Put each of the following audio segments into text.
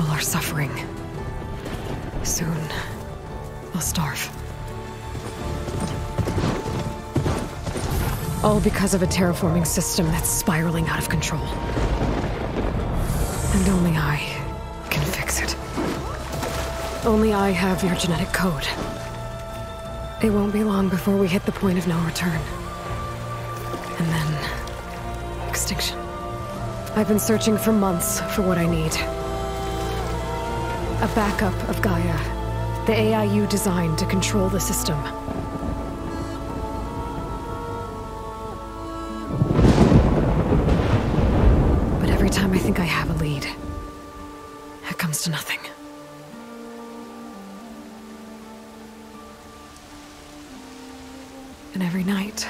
People are suffering. Soon, they'll starve. All because of a terraforming system that's spiraling out of control. And only I can fix it. Only I have your genetic code. It won't be long before we hit the point of no return. And then... extinction. I've been searching for months for what I need. A backup of Gaia. The AIU designed to control the system. But every time I think I have a lead, it comes to nothing. And every night,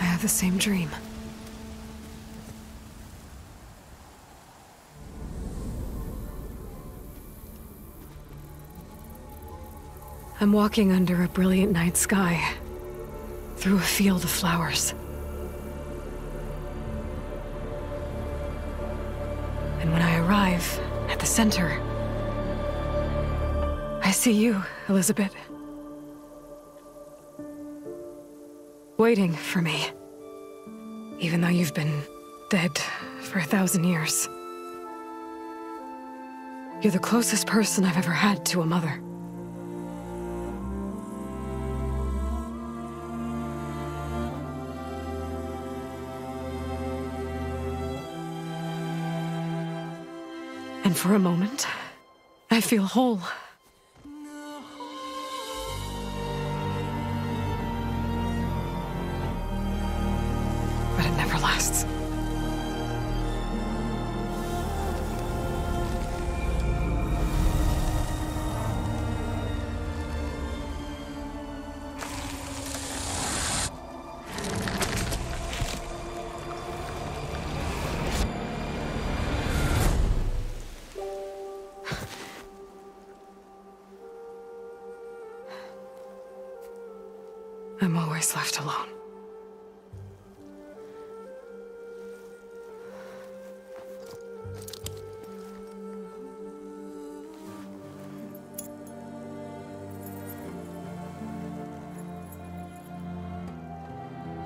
I have the same dream. I'm walking under a brilliant night sky, through a field of flowers. And when I arrive at the center, I see you, Elizabeth. Waiting for me. Even though you've been dead for a thousand years. You're the closest person I've ever had to a mother. For a moment, I feel whole. I'm always left alone.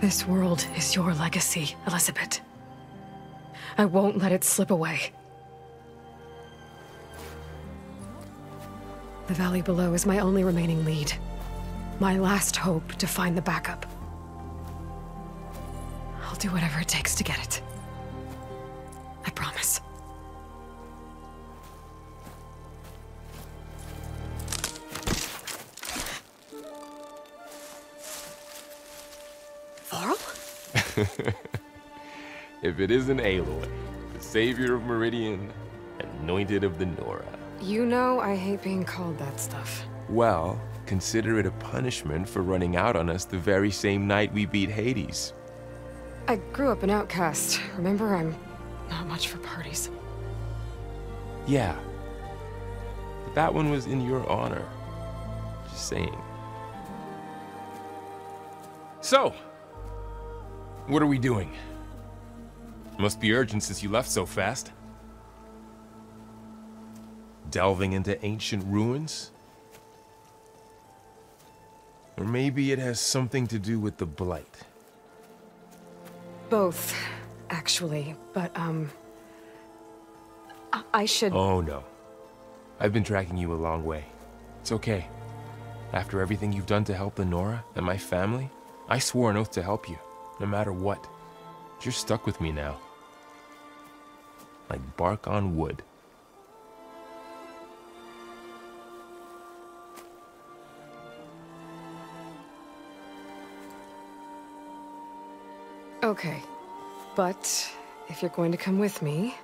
This world is your legacy, Elizabeth. I won't let it slip away. The valley below is my only remaining lead. My last hope to find the backup. I'll do whatever it takes to get it. I promise. Varl? If it isn't Aloy, the savior of Meridian, anointed of the Nora. You know I hate being called that stuff. Well, consider it a punishment for running out on us the very same night we beat Hades. I grew up an outcast. Remember, I'm not much for parties. Yeah. But that one was in your honor. Just saying. So, what are we doing? Must be urgent since you left so fast. Delving into ancient ruins? Or maybe it has something to do with the Blight. Both, actually. But, um... I, I should... Oh no. I've been tracking you a long way. It's okay. After everything you've done to help the Nora and my family, I swore an oath to help you, no matter what. You're stuck with me now. Like bark on wood. Okay. But, if you're going to come with me,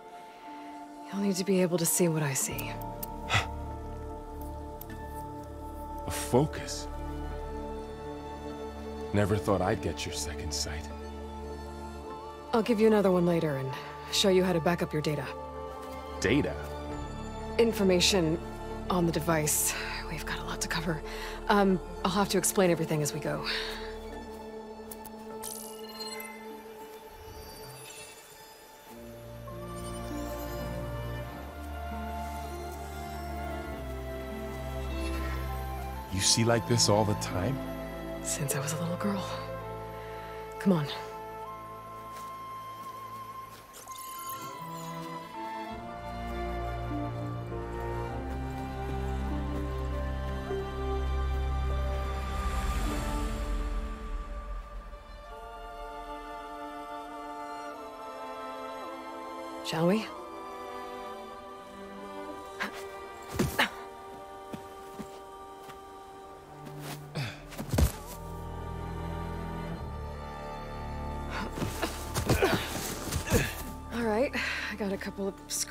you'll need to be able to see what I see. A focus. Never thought I'd get your second sight. I'll give you another one later and show you how to back up your data. Data? Information on the device we've got a lot to cover. Um, I'll have to explain everything as we go. See like this all the time? Since I was a little girl. Come on.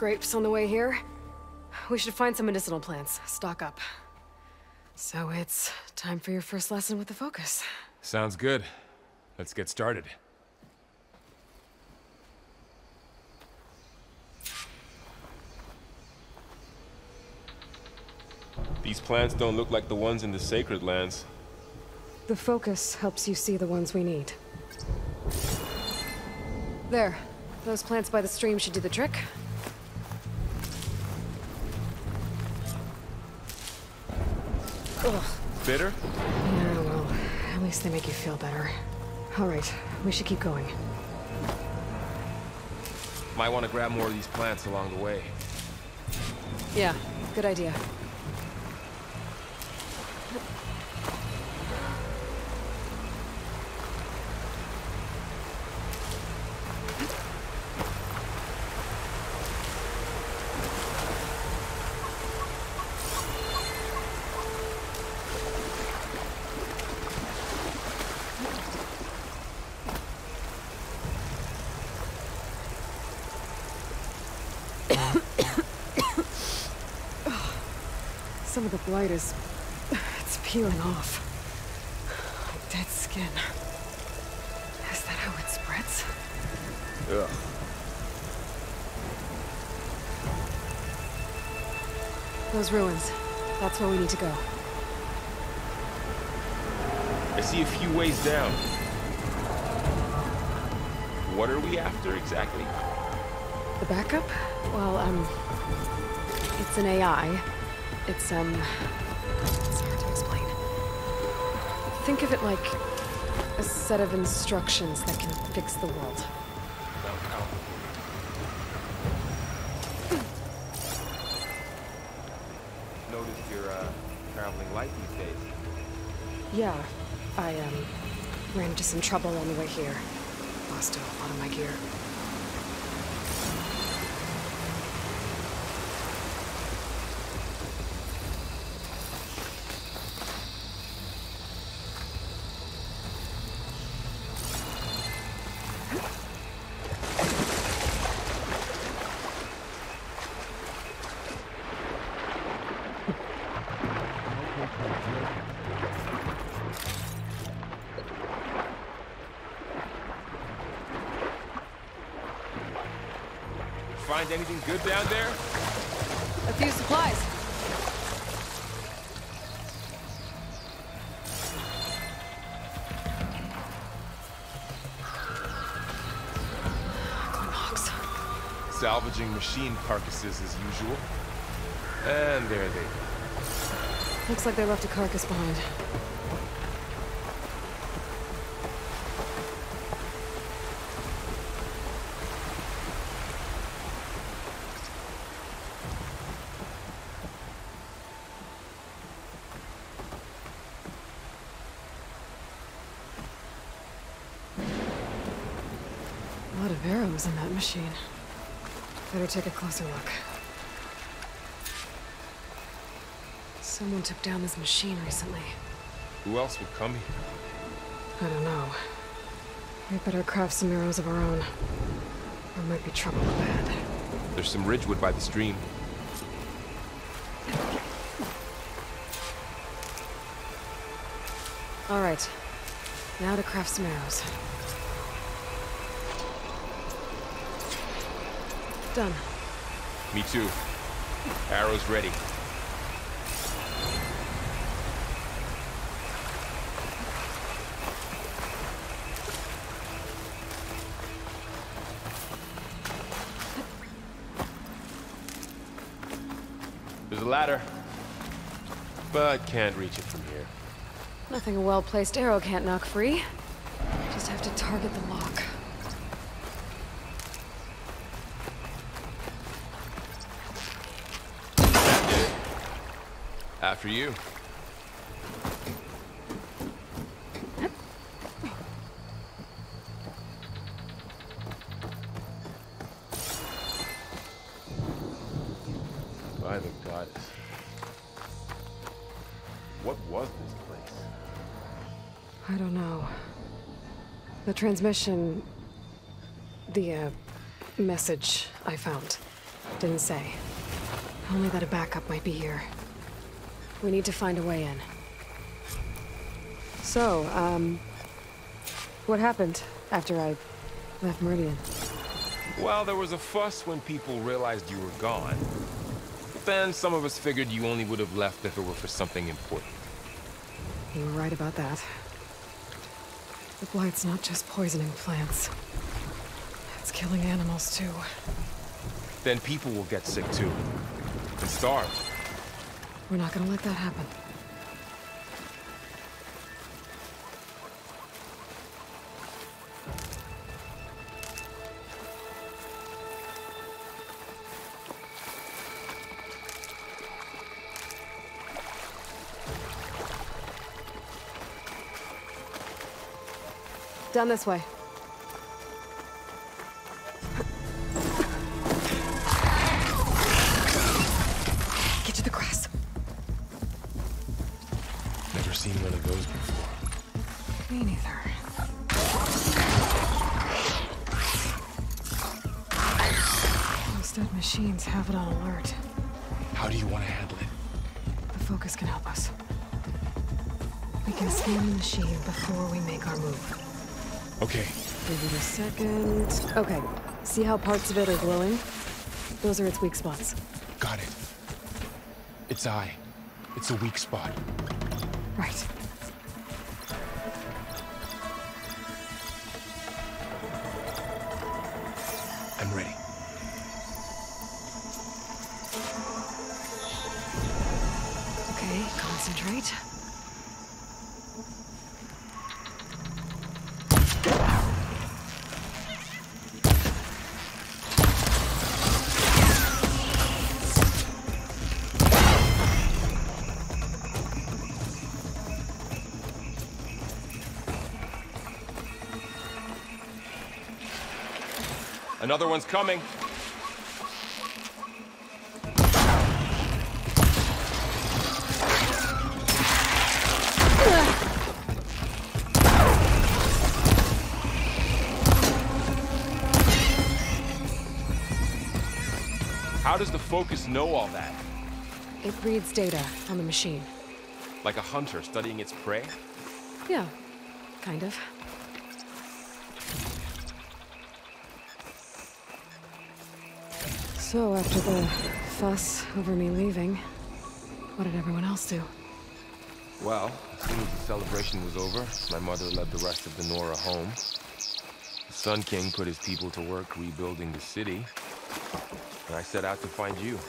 Scrapes on the way here. We should find some medicinal plants, stock up. So it's time for your first lesson with the Focus. Sounds good. Let's get started. These plants don't look like the ones in the Sacred Lands. The Focus helps you see the ones we need. There. Those plants by the stream should do the trick. Ugh. Bitter? Yeah, well, at least they make you feel better. All right, we should keep going. Might want to grab more of these plants along the way. Yeah, good idea. Peeling off. Like dead skin. Is that how it spreads? Yeah. Those ruins. That's where we need to go. I see a few ways down. What are we after exactly? The backup? Well, um... It's an AI. It's, um... It's hard to explain. Think of it like a set of instructions that can fix the world. Noticed you're uh, traveling light these days. Yeah, I, um, ran into some trouble on the way here. Lost a lot of my gear. Find anything good down there? A few supplies. Salvaging machine carcasses as usual. And there they go. Looks like they left a carcass behind. A lot of arrows in that machine. Better take a closer look. Someone took down this machine recently. Who else would come here? I don't know. We better craft some arrows of our own. There might be trouble ahead. There's some ridgewood by the stream. All right. Now to craft some arrows. Done. Me too. Arrow's ready. There's a ladder, but can't reach it from here. Nothing a well-placed arrow can't knock free. Just have to target the After you. By the goddess. What was this place? I don't know. The transmission... The, uh, message I found didn't say. Only that a backup might be here. We need to find a way in. So, um... What happened after I left Meridian? Well, there was a fuss when people realized you were gone. But then some of us figured you only would have left if it were for something important. You were right about that. The blight's not just poisoning plants. It's killing animals, too. Then people will get sick too. And starve. We're not gonna let that happen. Down this way. Of those before. Me neither. Those dead machines have it on alert. How do you want to handle it? The focus can help us. We can scan the machine before we make our move. Okay, Give it a second. Okay. See how parts of it are glowing? Those are its weak spots. got it. Its eye. It's a weak spot. Right. Another one's coming. How does the Focus know all that? It reads data on the machine. Like a hunter studying its prey? Yeah, kind of. So, after the fuss over me leaving, what did everyone else do? Well, as soon as the celebration was over, my mother led the rest of the Nora home. The Sun King put his people to work rebuilding the city, and I set out to find you.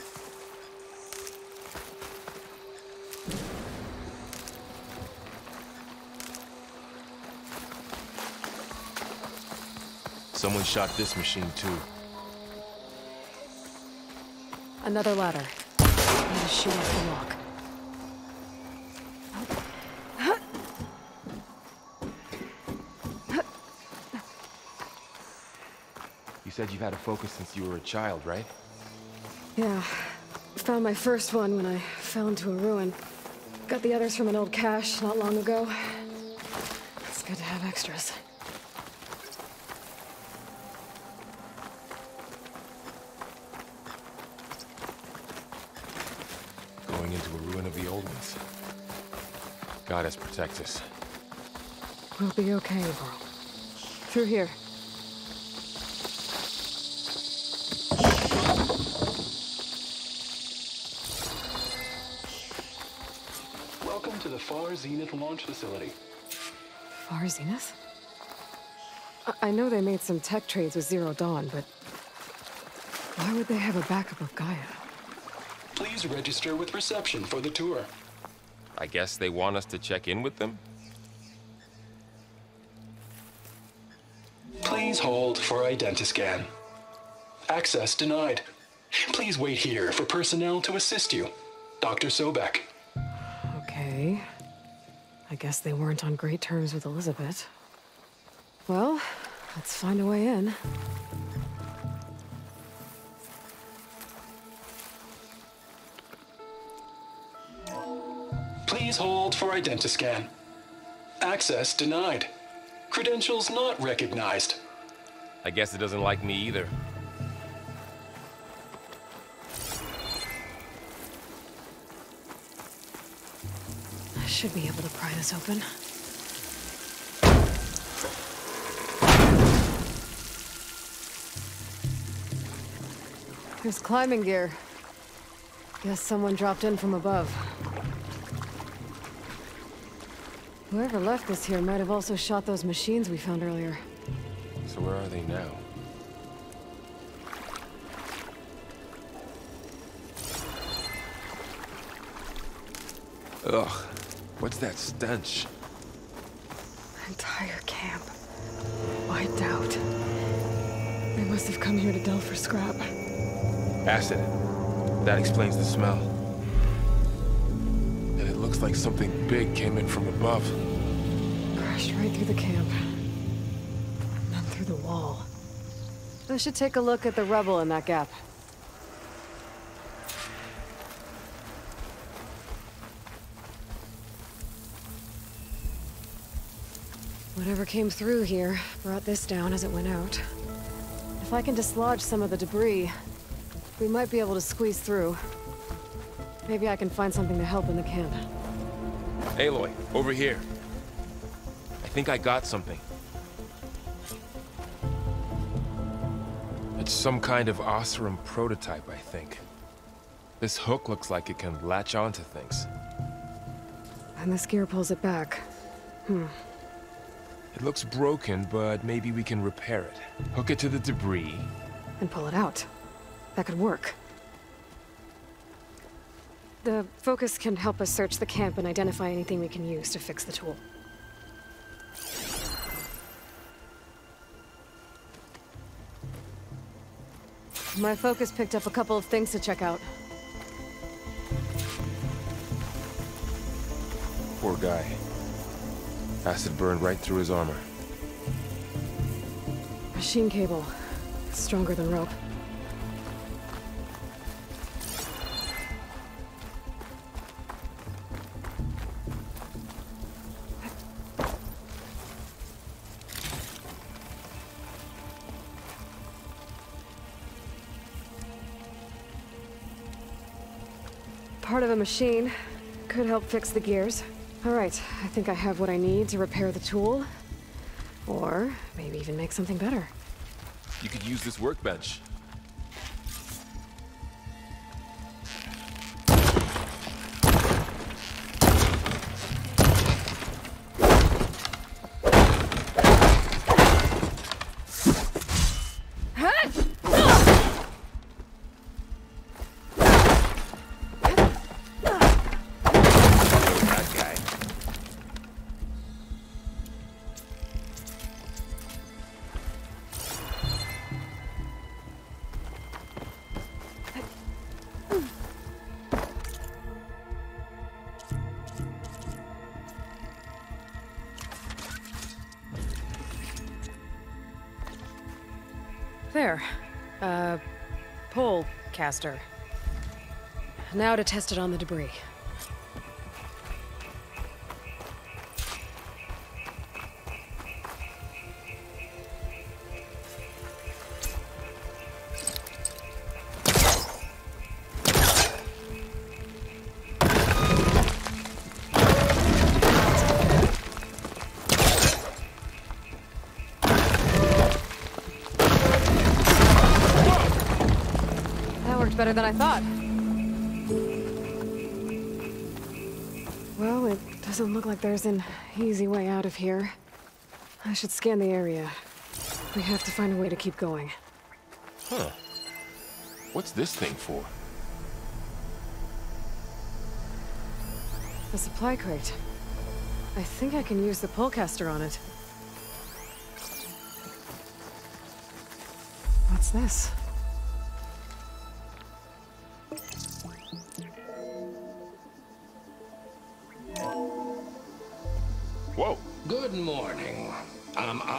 Someone shot this machine too. Another ladder. Need to shoot off the lock. You said you've had a focus since you were a child, right? Yeah. Found my first one when I fell into a ruin. Got the others from an old cache not long ago. It's good to have extras. Into a ruin of the old ones. Goddess protect us. We'll be okay, Varl. Through here. Welcome to the Far Zenith launch facility. Far Zenith? I, I know they made some tech trades with Zero Dawn, but... Why would they have a backup of Gaia? Please register with reception for the tour. I guess they want us to check in with them? Please hold for identiscan. Access denied. Please wait here for personnel to assist you. Dr. Sobeck. Okay. I guess they weren't on great terms with Elizabeth. Well, let's find a way in. Please hold for identiscan. Access denied. Credentials not recognized. I guess it doesn't like me either. I should be able to pry this open. There's climbing gear. Guess someone dropped in from above. Whoever left this here might have also shot those machines we found earlier. So where are they now? Ugh, what's that stench? Entire camp. Wiped out. They must have come here to delve for scrap. Acid. That explains the smell. And it looks like something big came in from above. Crashed right through the camp. And then through the wall. I should take a look at the rubble in that gap. Whatever came through here brought this down as it went out. If I can dislodge some of the debris, we might be able to squeeze through. Maybe I can find something to help in the camp. Aloy, over here. I think I got something. It's some kind of Oseram prototype, I think. This hook looks like it can latch onto things. And this gear pulls it back. Hmm. It looks broken, but maybe we can repair it. Hook it to the debris. and pull it out. That could work. The focus can help us search the camp and identify anything we can use to fix the tool. My focus picked up a couple of things to check out. Poor guy. Acid burned right through his armor. Machine cable. Stronger than rope. Machine. Could help fix the gears. All right, I think I have what I need to repair the tool. Or maybe even make something better. You could use this workbench. That There. Uh, pole caster. Now to test it on the debris. That than I thought. Well, it doesn't look like there's an easy way out of here. I should scan the area. We have to find a way to keep going. Huh. What's this thing for? A supply crate. I think I can use the pullcaster on it. What's this?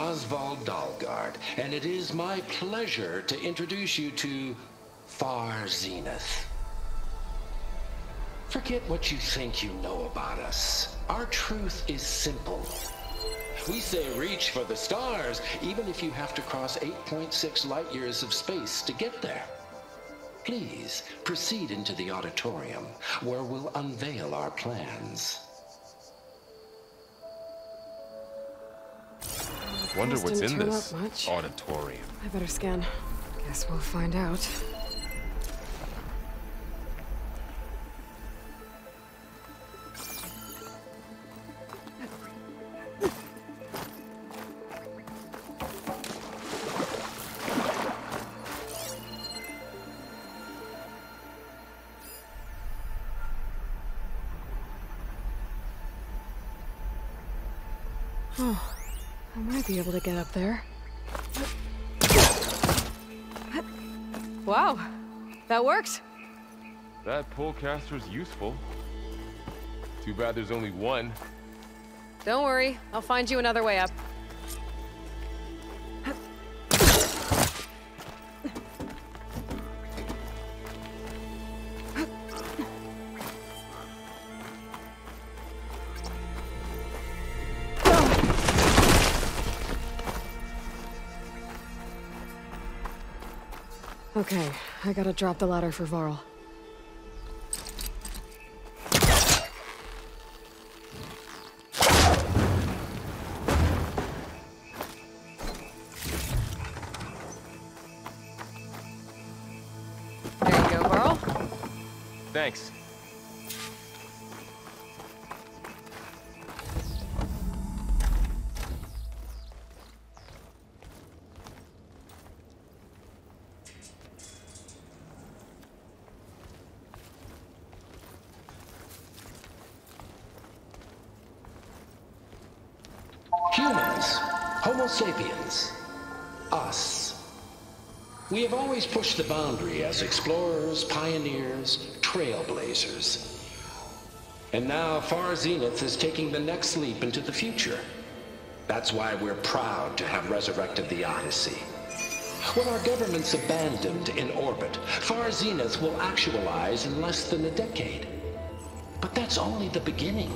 Oswald Dalgard, and it is my pleasure to introduce you to Far Zenith. Forget what you think you know about us. Our truth is simple. We say reach for the stars, even if you have to cross 8.6 light years of space to get there. Please proceed into the auditorium, where we'll unveil our plans. Wonder what's in this auditorium. I better scan. Guess we'll find out. That worked. That pullcaster's useful. Too bad there's only one. Don't worry, I'll find you another way up. Okay, I gotta drop the ladder for Varl. Always pushed the boundary as explorers, pioneers, trailblazers. And now Far Zenith is taking the next leap into the future. That's why we're proud to have resurrected the Odyssey. When our government's abandoned in orbit, Far Zenith will actualize in less than a decade. But that's only the beginning.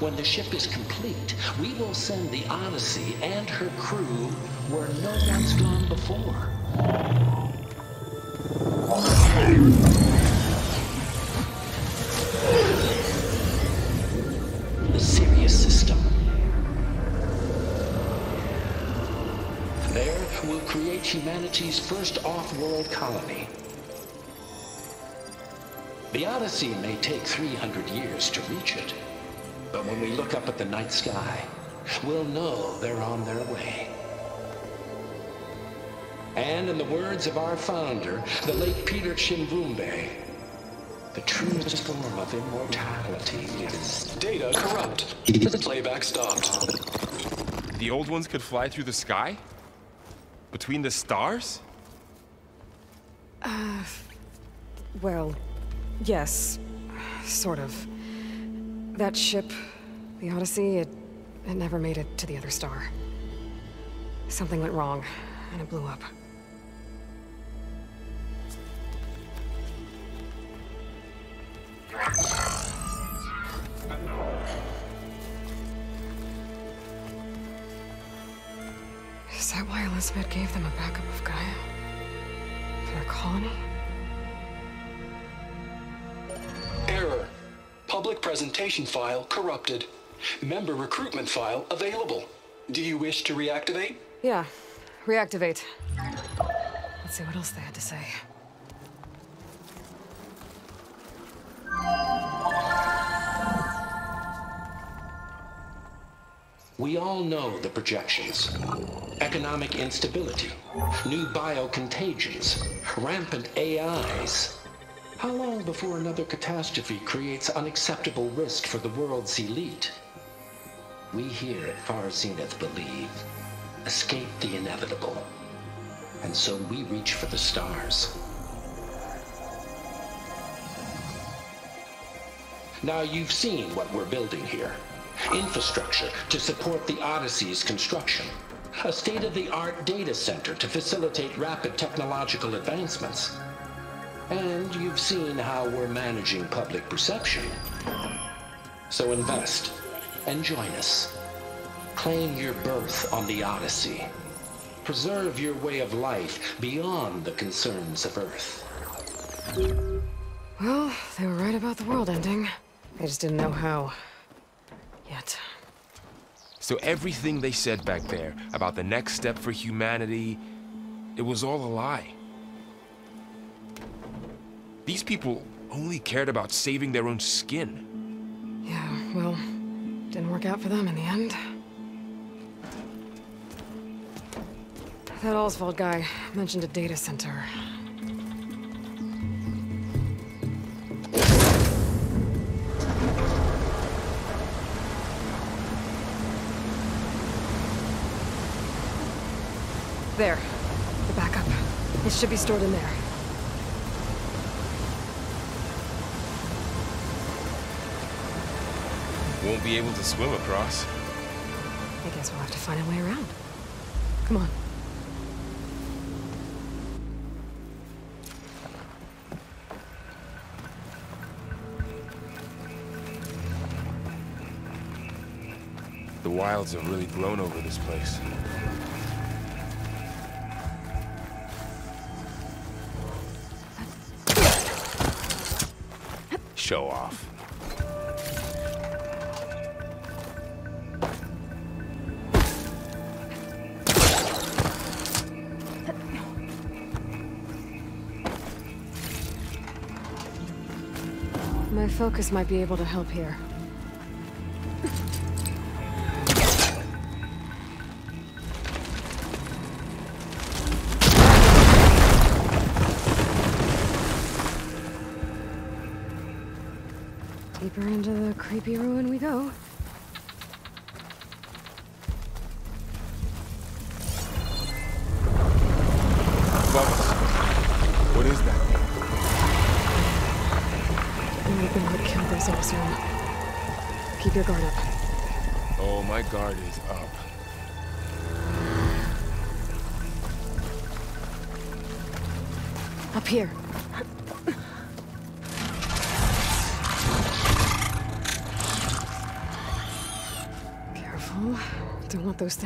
When the ship is complete, we will send the Odyssey and her crew where no one's gone before. The Sirius system. There, we'll create humanity's first off-world colony. The Odyssey may take 300 years to reach it. But when we look up at the night sky, we'll know they're on their way. And in the words of our founder, the late Peter Chimbumbe, the truest form of immortality is Data corrupt. The playback stopped. The old ones could fly through the sky? Between the stars? Uh, well, yes. Sort of. That ship, the Odyssey, it, it never made it to the other star. Something went wrong, and it blew up. Is Elizabeth gave them a backup of Gaia? For their colony? Error. Public presentation file corrupted. Member recruitment file available. Do you wish to reactivate? Yeah, reactivate. Let's see what else they had to say. We all know the projections. Economic instability, new biocontagions, rampant AIs. How long before another catastrophe creates unacceptable risk for the world's elite? We here at Far Zenith believe escape the inevitable. And so we reach for the stars. Now you've seen what we're building here. Infrastructure to support the Odyssey's construction. A state-of-the-art data center to facilitate rapid technological advancements. And you've seen how we're managing public perception. So invest and join us. Claim your berth on the Odyssey. Preserve your way of life beyond the concerns of Earth. Well, they were right about the world ending. I just didn't know how. Yet. So everything they said back there about the next step for humanity, it was all a lie. These people only cared about saving their own skin. Yeah, well, didn't work out for them in the end. That Oswald guy mentioned a data center. There. The backup. It should be stored in there. Won't be able to swim across. I guess we'll have to find a way around. Come on. The wilds have really grown over this place. Show off. My focus might be able to help here. Creepy ruin we go.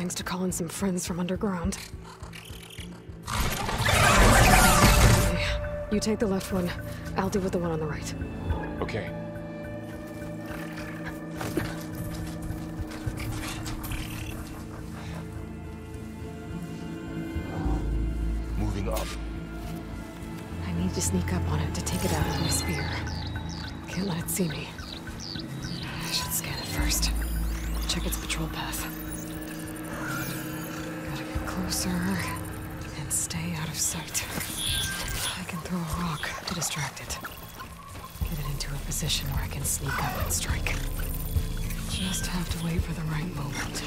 Don't want those things to call in some friends from underground. Okay, You take the left one. I'll deal with the one on the right. Okay. Moving up. I need to sneak up on it to take it out with my spear. Can't let it see me. I should scan it first. Check its patrol path. Closer and stay out of sight. I can throw a rock to distract it. Get it into a position where I can sneak up and strike. Just have to wait for the right moment.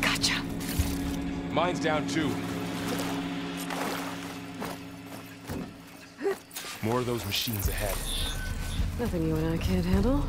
Gotcha. Mine's down too. More of those machines ahead. Nothing you and I can't handle.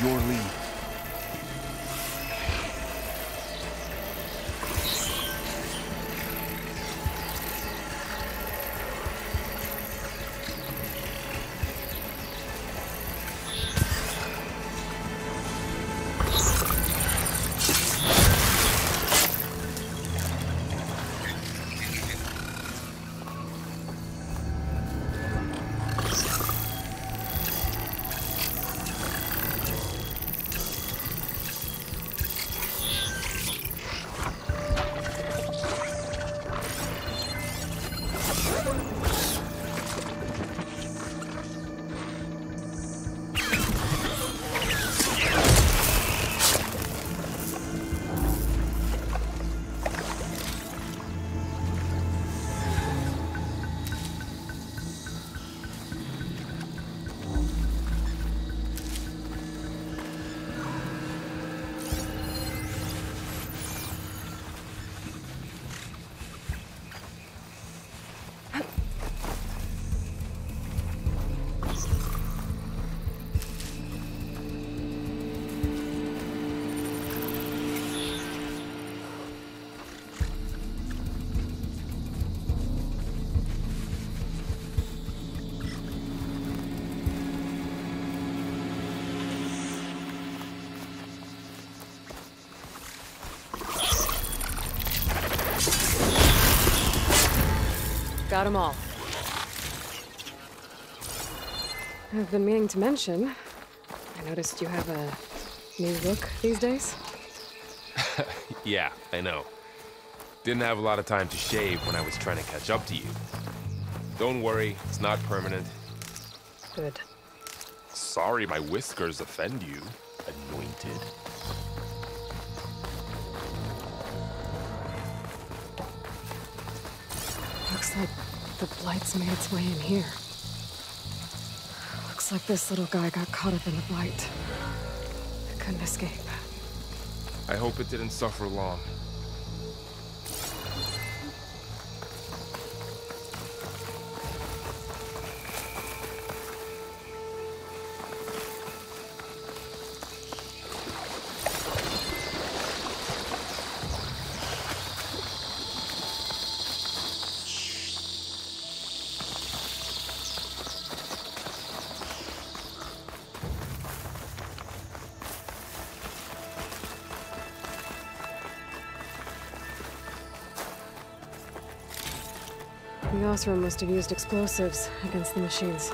Your lead. Got them all. I've been meaning to mention, I noticed you have a new look these days. Yeah, I know. Didn't have a lot of time to shave when I was trying to catch up to you. Don't worry, it's not permanent. Good. Sorry my whiskers offend you, anointed. Looks like the Blight's made its way in here. Looks like this little guy got caught up in the Blight. Couldn't escape. I hope it didn't suffer long. The Oseram must have used explosives against the machines.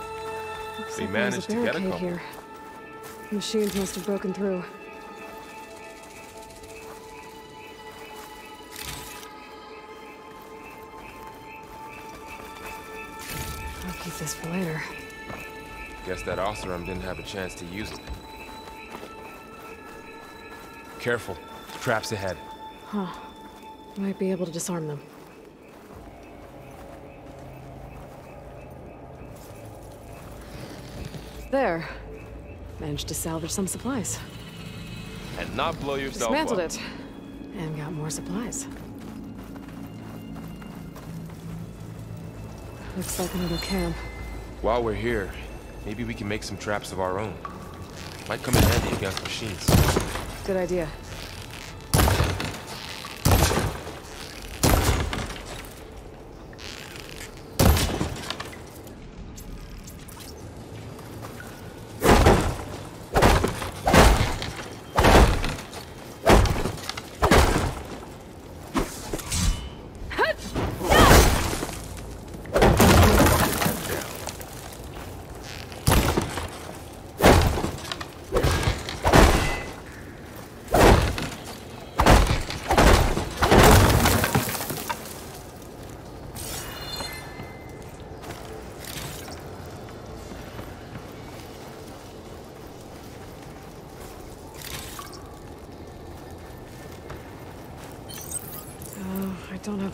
Looks They like managed to get a couple. here. The machines must have broken through. I'll keep this for later. Guess that Oseram didn't have a chance to use it. Careful. Traps ahead. Huh. Might be able to disarm them. There. Managed to salvage some supplies. And not blow yourself Dismantled up. it. And got more supplies. Looks like another camp. While we're here, maybe we can make some traps of our own. Might come in handy against machines. Good idea.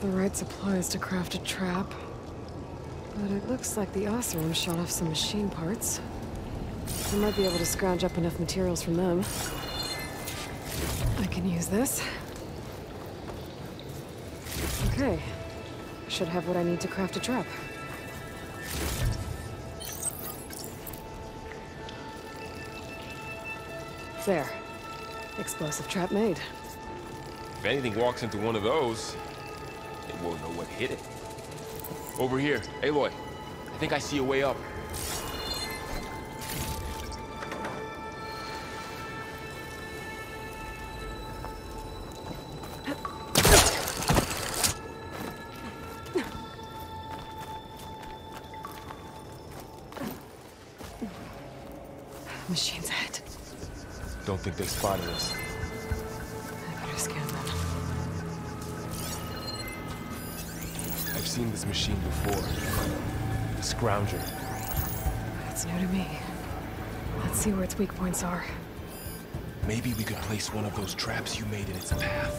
The right supplies to craft a trap. But it looks like the Oseram shot off some machine parts. I might be able to scrounge up enough materials from them. I can use this. Okay. Should have what I need to craft a trap. There. Explosive trap made. If anything walks into one of those, hit it. Over here. Aloy, I think I see a way up. Machine's ahead. Don't think they spotted us. I better scan them. Seen this machine before. The Scrounger. That's new to me. Let's see where its weak points are. Maybe we could place one of those traps you made in its path.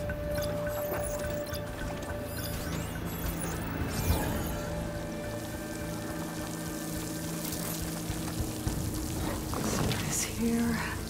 Is here.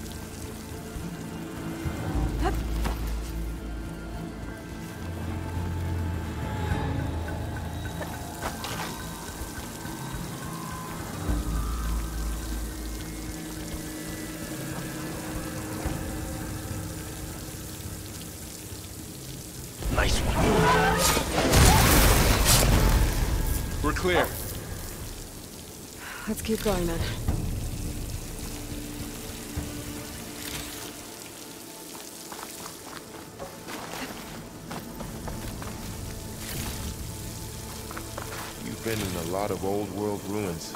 Lot of old world ruins.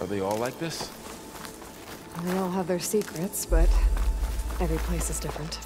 Are they all like this? They all have their secrets, but every place is different.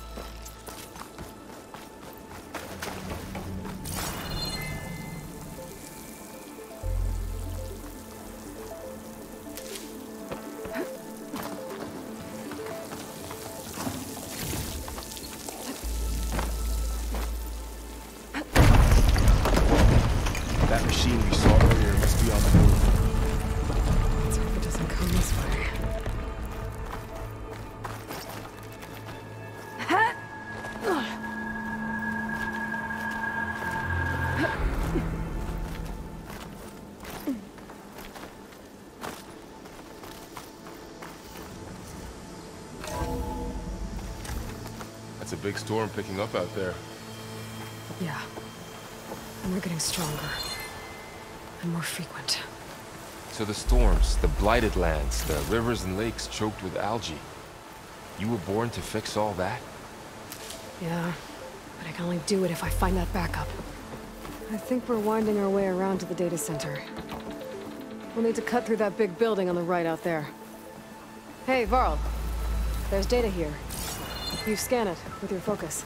Big storm picking up out there. Yeah. And they're getting stronger. And more frequent. So the storms, the blighted lands, the rivers and lakes choked with algae. You were born to fix all that? Yeah. But I can only do it if I find that backup. I think we're winding our way around to the data center. We'll need to cut through that big building on the right out there. Hey, Varl. There's data here. You scan it with your focus.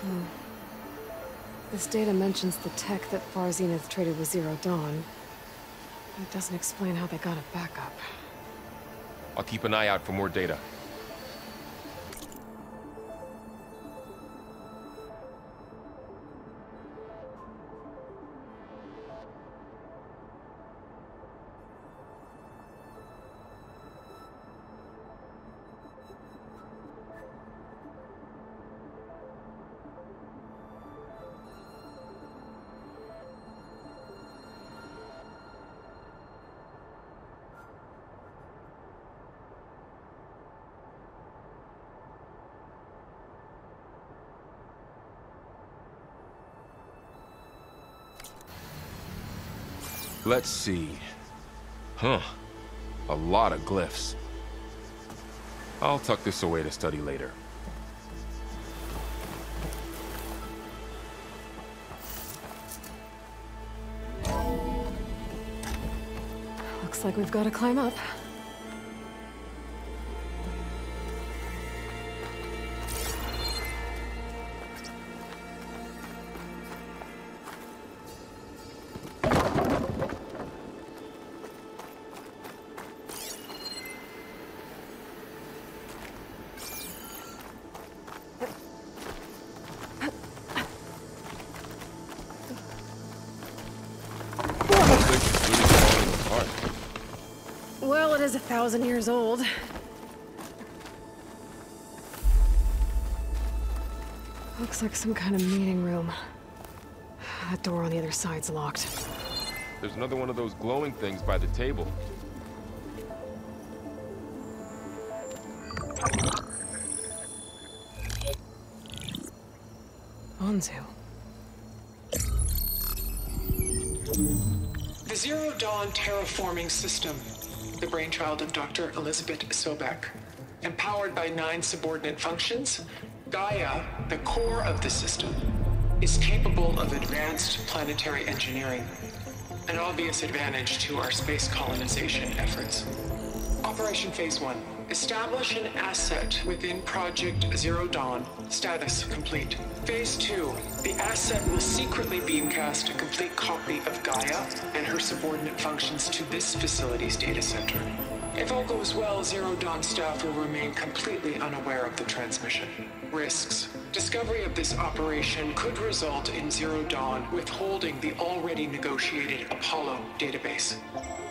Hmm. This data mentions the tech that Far Zenith traded with Zero Dawn. It doesn't explain how they got it back up. I'll keep an eye out for more data. Let's see. Huh. A lot of glyphs. I'll tuck this away to study later. Looks like we've got to climb up. Is a thousand years old. Looks like some kind of meeting room. That door on the other side's locked. There's another one of those glowing things by the table. Onzu. The Zero Dawn terraforming system, the brainchild of Dr. Elizabeth Sobeck. Empowered by nine subordinate functions, Gaia, the core of the system, is capable of advanced planetary engineering, an obvious advantage to our space colonization efforts. Operation Phase 1. Establish an asset within Project Zero Dawn. Status complete. Phase 2. The asset will secretly beamcast a complete copy of Gaia and her subordinate functions to this facility's data center. If all goes well, Zero Dawn staff will remain completely unaware of the transmission. Risks. Discovery of this operation could result in Zero Dawn withholding the already negotiated Apollo database.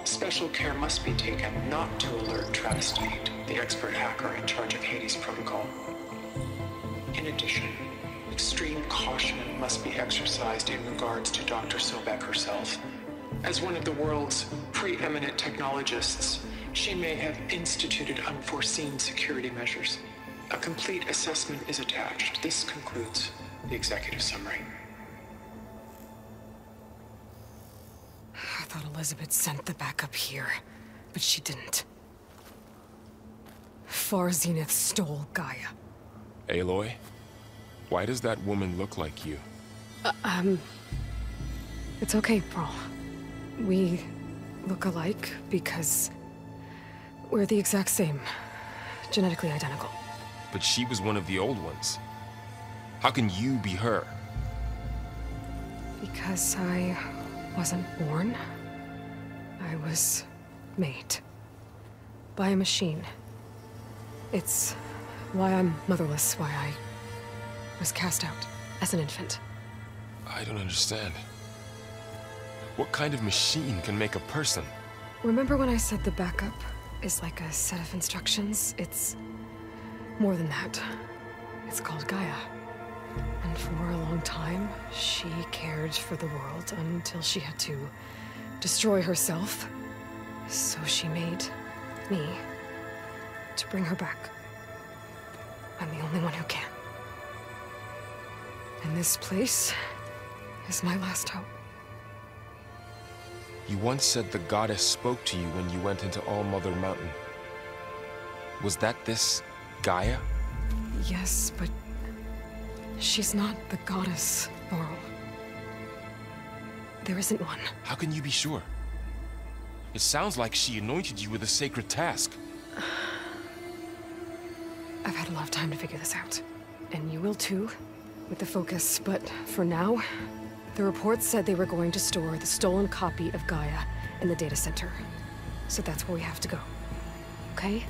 Special care must be taken not to alert Travis Tate, the expert hacker in charge of Hades Protocol. In addition, extreme caution must be exercised in regards to Dr. Sobeck herself. As one of the world's preeminent technologists, she may have instituted unforeseen security measures. A complete assessment is attached. This concludes the executive summary. Thought Elizabeth sent the backup here, but she didn't. Far Zenith stole Gaia. Aloy? Why does that woman look like you? Um it's okay, Varl. We look alike because we're the exact same. Genetically identical. But she was one of the old ones. How can you be her? Because I wasn't born, I was made. By a machine. It's why I'm motherless, why I was cast out as an infant. I don't understand. What kind of machine can make a person? Remember when I said the backup is like a set of instructions? It's more than that. It's called Gaia. And for a long time, she cared for the world until she had to destroy herself. So she made me to bring her back. I'm the only one who can. And this place is my last hope. You once said the goddess spoke to you when you went into All Mother Mountain. Was that this Gaia? Yes, but she's not the goddess, Varl. There isn't one. How can you be sure? It sounds like she anointed you with a sacred task. I've had a lot of time to figure this out. And you will too, with the focus. But for now, the reports said they were going to store the stolen copy of Gaia in the data center. So that's where we have to go. Okay?